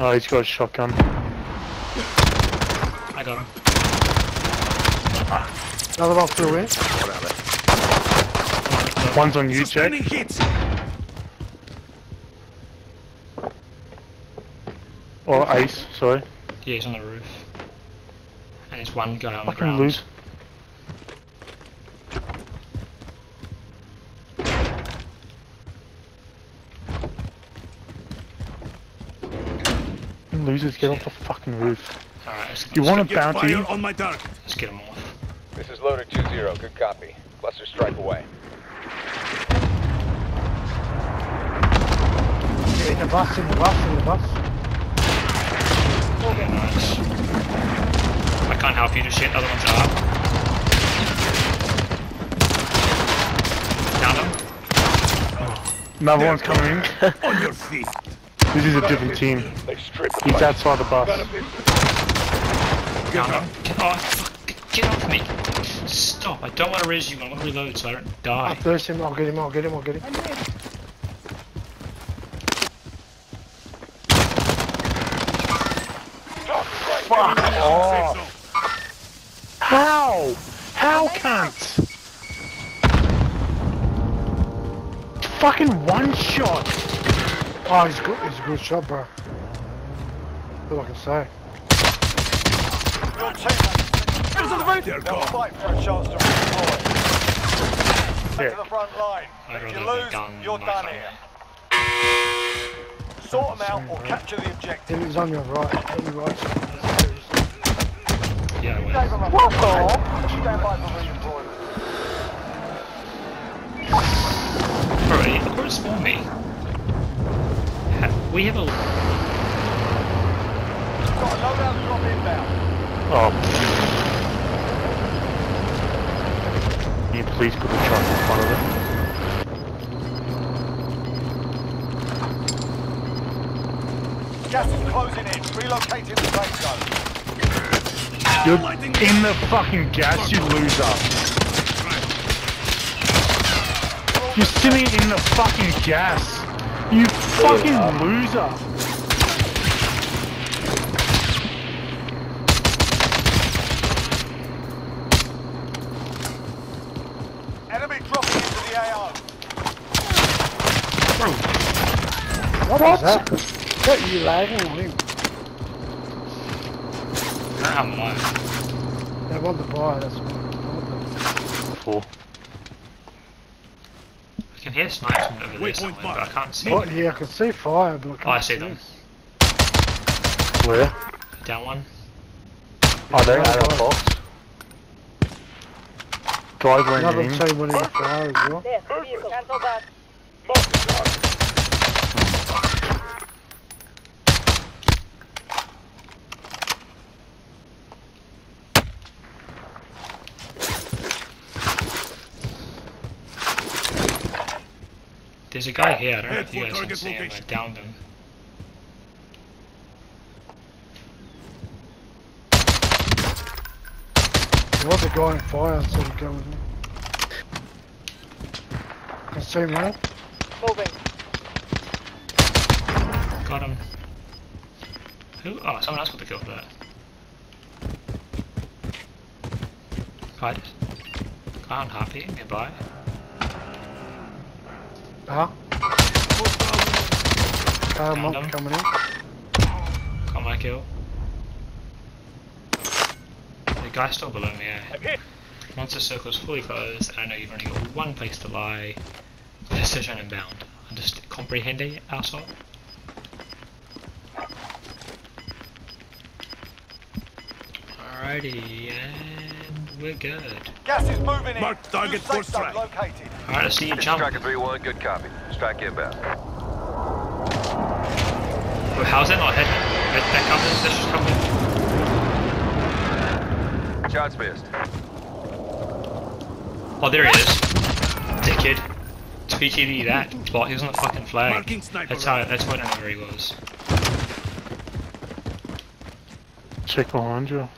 Oh, he's got a shotgun. I got him. Another one flew in. One's on you, Jack. Sustaining hits. Or Ace, sorry. Yeah, he's on the roof. And there's one guy on the Fucking ground. lose. Losers, get off the fucking roof. Alright, let's, You want a Get bounty? on my target. let's get him off. This is loader 2-0. Good copy. Cluster strike away. In the bus, in the bus, in the bus. Yeah, nice. I can't help you, just shit. Other ones are up. Down him. Another one's coming in. On your feet. This is a different team. He's outside the bus. Down him. Get, oh. Get off me. Stop. I don't want to raise you. I want to reload so I don't I die. burst him, I'll get him, I'll get him, I'll get him. Fuck off! How? How can't? Fucking one shot! Oh, he's good, he's a good shot, bro. All I can say. Your teammates They're they'll gone. fight for a chance to redeploy. Back Yeah. to the front line. If you lose, you're done here. phone. Sort them out or capture the objective. He was on your right, on your right. Yeah, I Gave will. them a Stand by for redeployment. Bro, it- where is spawn me? Ha- We have a. Got a loadout drop inbound. Oh. Can you please put the truck in front of it? Gas is closing in. Relocating the safe zone. You're in the fucking gas, you loser. You're sitting in the fucking gas. You fucking loser. Enemy dropping into the AO. What was that? That you lagging on him. I'm alive. They want the buy, that's what. Four. I can hear snipes from over there somewhere, but I can't see Oh, them. yeah, I can see fire, but I can't Oh, I see them. Where? Down one. Oh, they're out of box. Guys went Another team went in the fire as well. There, vehicle. Cancel that. There's a guy here. I don't know Head if you for guys can see him. I downed him. There was a guy in fire, I saw him go. Can see him, mate. Moving. Got him. Who? Oh, someone else got the kill for that. Guy just. Guy on happy nearby. Huh? Um, Downed I'm him. coming in. Got my kill. The guy's still below me, eh? Once the circle's fully closed, and I know you've only got one place to lie, precision inbound. Understand? Comprehende, asshole? Alrighty, and we're good. Gas is moving in. Mark target for safe strike. located. Alright, I see you jump. Striker 3-1, good copy. Strike inbound. Oh, how's that not hitting? That, that comes that's just coming. Shots missed. Oh, there he is. Dickhead. TTV that. Bot, he was on the fucking flag. That's how, that's what I know where he was. Check behind you.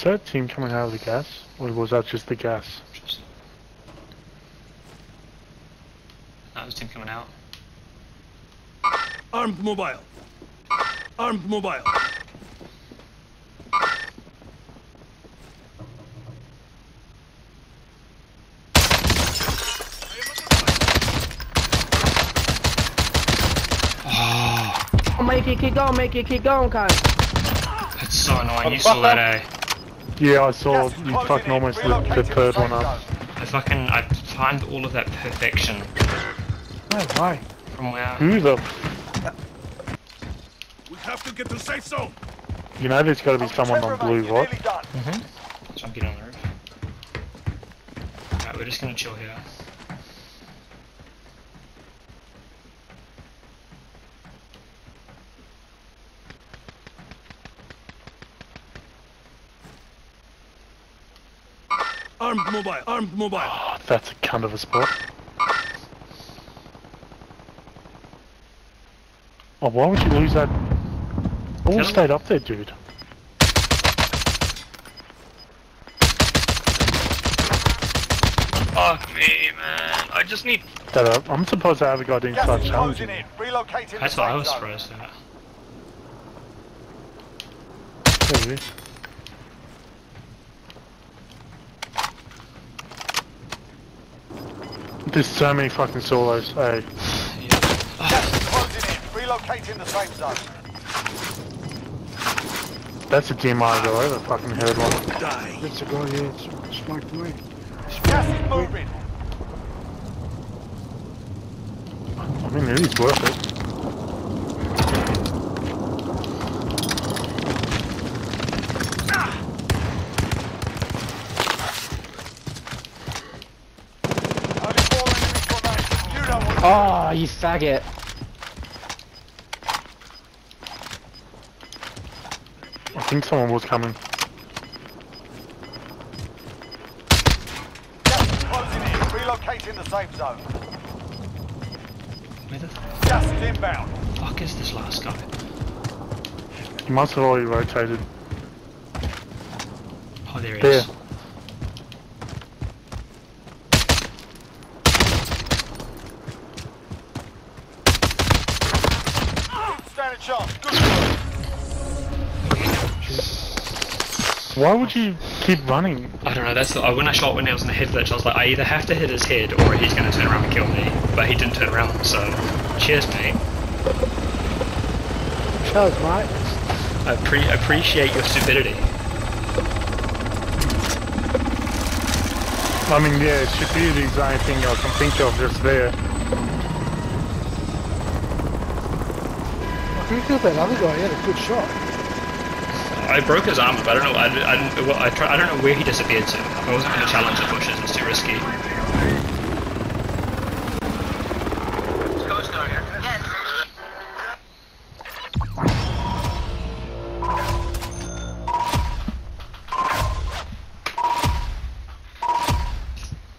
Is that team coming out of the gas? Or was that just the gas? Just... That was team coming out. Armed mobile. Armed mobile. Oh, Make it keep going, make it keep going, Kyle. it's so annoying. You saw that, eh? Yeah, I saw Gas you fucking almost lit the third one up. I fucking I timed all of that perfection No way. from where. Who the... We have to get to safe zone. You know there's gotta be someone on blue, You're right? nearly done. So I'm getting on the roof. Alright, we're just gonna chill here. Armed mobile. Armed mobile. Oh, that's a kind of a spot. Oh, why would you lose that? All Tell him- stayed up there, dude. Fuck me, man. I just need. That, uh, I'm surprised that other guy didn't Gas start is challenging. in. Relocating That's what I was zone. surprised. There he is. There's so many fucking solos. Hey, Gas is closing in. Relocating the safe zone. that's a DMR guy. I fucking heard one. Die. It's a guy here. It's smoked me. Gas is moving. I mean, it is worth it. Only four enemies remain. You know what Oh, you faggot. I think someone was coming. Gas is. Relocating the safe zone. Where the Gas is inbound. fuck is this last guy? He must have already rotated. Oh, there he There. is. Stand a chance. Good work. Why would you keep running? I don't know. That's the, when I shot when I was in the head glitch. I was like, I either have to hit his head or he's gonna turn around and kill me. But he didn't turn around. So, cheers, mate. Cheers, mate. I pre- appreciate your stupidity. I mean, yeah, stupidity is the only thing I can think of just there. I think that other guy had a good shot. I broke his arm, but I don't know. I, I, didn't- well, I, try, I don't know where he disappeared to. I wasn't going to challenge the bushes. It's too risky.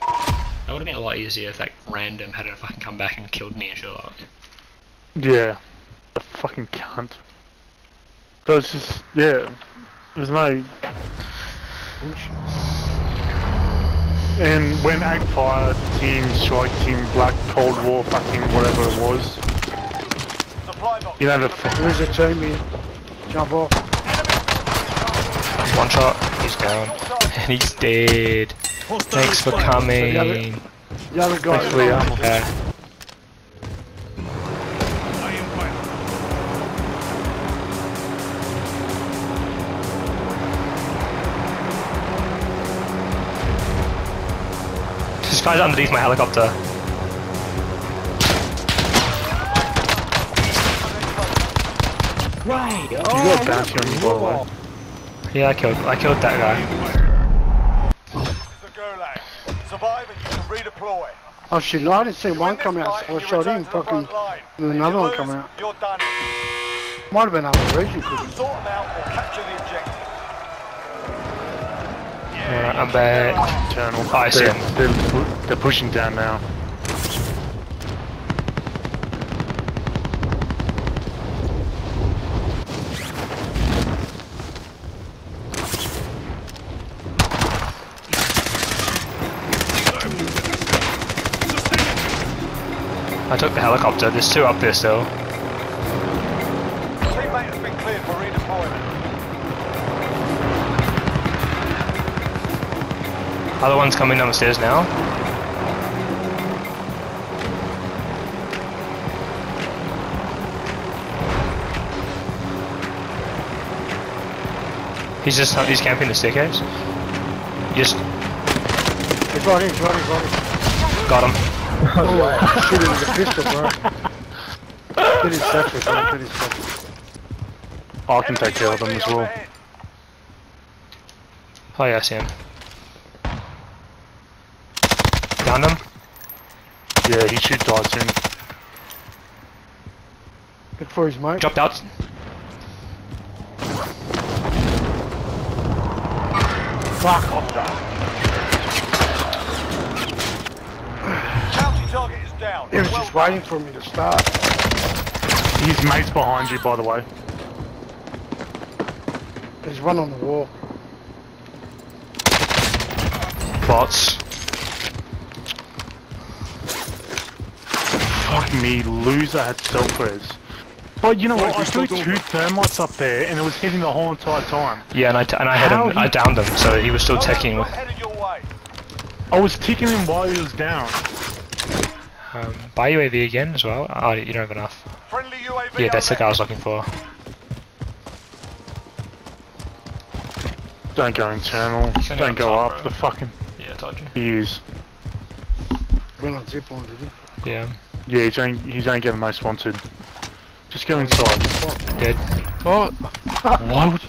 That would have been a lot easier if that random hadn't fucking come back and killed me and Sherlock. Yeah. The fucking cunt. So it's just, yeah. There's no... And when Ag Fire, Team Strike, Team Black, Cold War, fucking whatever it was, you know the... f- There is a team here. Jump off. One shot, he's down. And he's dead. Thanks for coming. The other guy. Thanks for the ammo. Guy's underneath my helicopter. Right. You Oh, got a bounty on you, by the way. Yeah, I killed I killed that guy. This is the Gulag. Survive and you can redeploy. Oh shit, no, I didn't see one win this come out, so I and shot him, fucking, line. and another one lose, come out. You're done. Might have been other region, couldn't Alright, I'm back. Eternal. Oh, I see them. They're pushing down now. I took the helicopter. There's two up there still. Other one's coming down the stairs now. He's just he's camping the staircase. Just He's right here, he's right here, he's right here. got him. Oh, shit, it was a pistol, bro. Get his satchel, bro. Get his satchel. I can take care of them as well. Oh yeah, I see him. Downed him. Yeah, he should die soon. Good for his mate. Dropped out. Fuck off. Bounty target is down. He was Well just waiting for me to start. His mate's behind you, by the way. There's one on the wall. Bots. Me, loser had self-res. But you know what, I threw two thermites up there and it was hitting the whole entire time. Yeah, and I, t- and I had How him. I downed him, so he was still ticking. Drop headed your way. I was ticking him while he was down. Um, buy UAV again as well. Oh, you don't have enough. Friendly UAV Yeah, that's the guy I was looking for. Don't go internal. Don't up go top, up. bro. The fucking Yeah, I told you. views. Went on zip line, did he? Yeah, Yeah, he's ain't, he's ain't getting most wanted. Just go inside. dead. Oh, why would?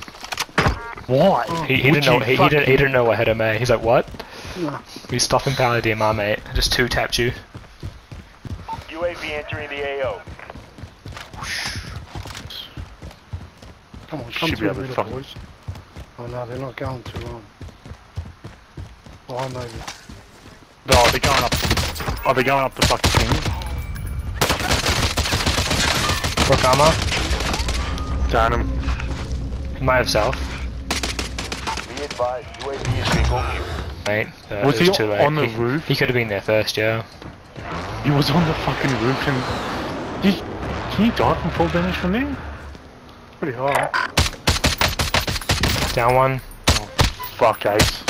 Why? He, he didn't know. you He, he didn't. He didn't know I hit him. Eh? He's like, what? No. We stopping power DMR, mate. I Just two tapped you. UAV entering the AO. Come on, come Should to be the middle, fucking- boys. Oh no, they're not going to, um... Oh, maybe. Oh, they're going up. Are they going up the fucking thing? Rook armor. Down him. He might have self, Be advised, UAV is bingo fuel. mate. Uh, Was it he too late. on the he, roof? He could have been there first, yeah. He was on the fucking roof and. Did, can you die from full damage from there? Pretty hard. Down one. Fuck, Ace.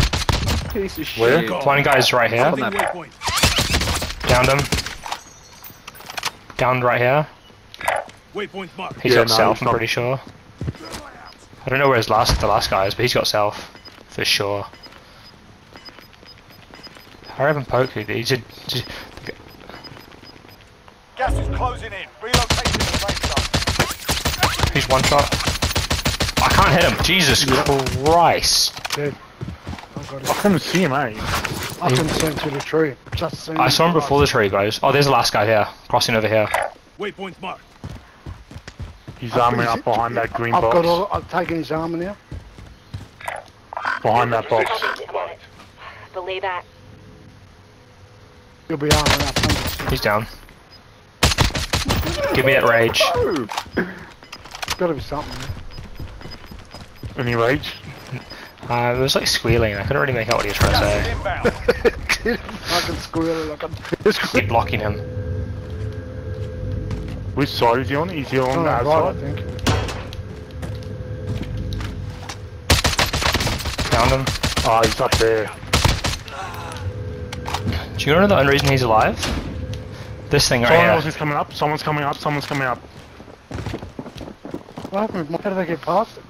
Piece of Where? shit. One guy's right here. Marking waypoint. Downed him. Downed right here. Waypoint marked. He's Yeah, got no, self, he's I'm not- pretty sure. I don't know where his last the last guy is, but he's got self. For sure. Hurry up and poke it. He did, just, Gas is closing in. Relocation to the safe zone. he's one shot. I can't hit him. Jesus Christ. Dude. I I couldn't see him, eh? I couldn't see him through the tree. Just I saw him before the tree, guys. Oh, there's the last guy here. Crossing over here. Waypoint marked. He's arming up behind that green I've got box. all, I've taken his armor now. Behind that box. Believe that. He'll be armored up. 100%. He's down. Give me that rage. Gotta be something. man. Any rage? Uh, it was like squealing. I couldn't really make out what he was trying to say. Fucking squealing like a... Keep blocking him. Which side is he on? Is he on Oh, the right, I outside? think. Found him. Oh, he's up there. Do you know the only reason he's alive? This thing right Someone else here. is coming up. Someone's coming up. Someone's coming up. What happened? with How did they get past it?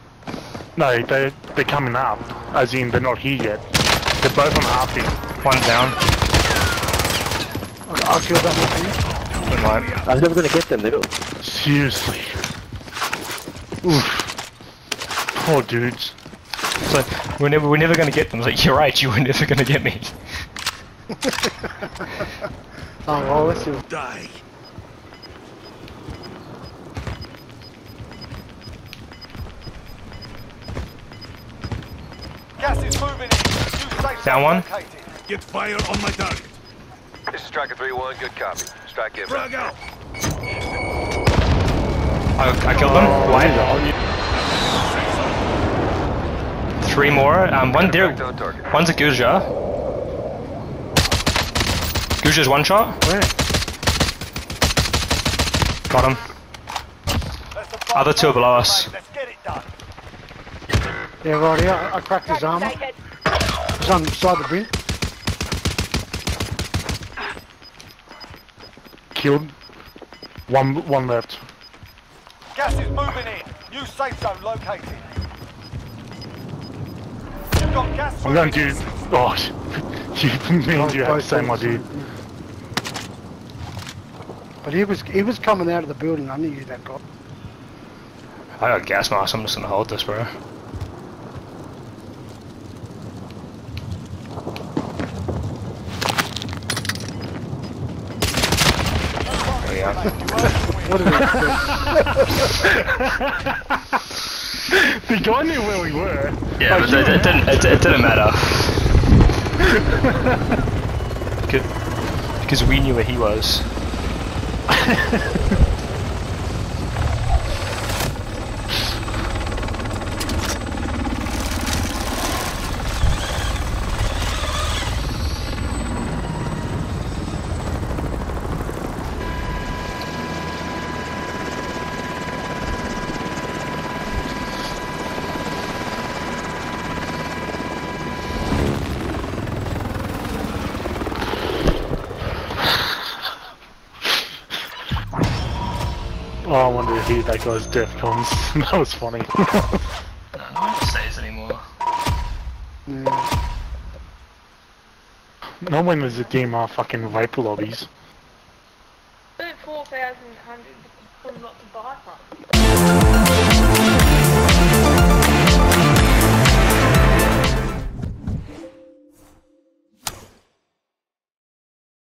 No, they they're coming up. As in, they're not here yet. They're both on half here. One down. I, I killed that one. Good night. I was never gonna get them, little. Seriously. Oof. Poor dudes. It's like we're never we're never gonna get them. It's like you're right. You were never gonna get me. Oh, well, let's see. Die. Gas is moving in. New safe Down one. located. Get fire on my target. This is Striker 3-1, good copy. Strike in. Frag out. I, I killed them. White. Three more. Um, one there. Contact on target. One's a Guja. Guja's one shot. Where? Got him. Other two are below us. Let's get it done. Yeah, right here. I, I cracked his armor. He's on the side of the bin. Killed. One, one left. Gas is moving in. New safe zone located. You've got gas I'm going to. in. Oh, you, me and oh, you have the same idea. But he was he was coming out of the building. I knew you that guy. I got gas mask, I'm just gonna hold this, bro. Go. What he expect? The guy knew where we were. Yeah, but it, it didn't. It, it didn't matter. Because we knew where he was. Oh, I wanted to hear that guy's death comes. that was funny. No one says anymore. Yeah. no one was the DMR fucking vapor lobbies. Spent 4,100 for not to buy one.